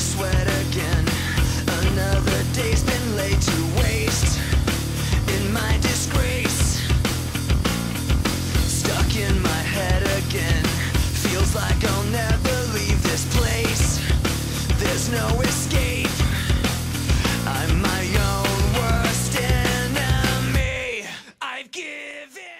sweat again. Another day's been laid to waste in my disgrace. Stuck in my head again. Feels like I'll never leave this place. There's no escape. I'm my own worst enemy. I've given.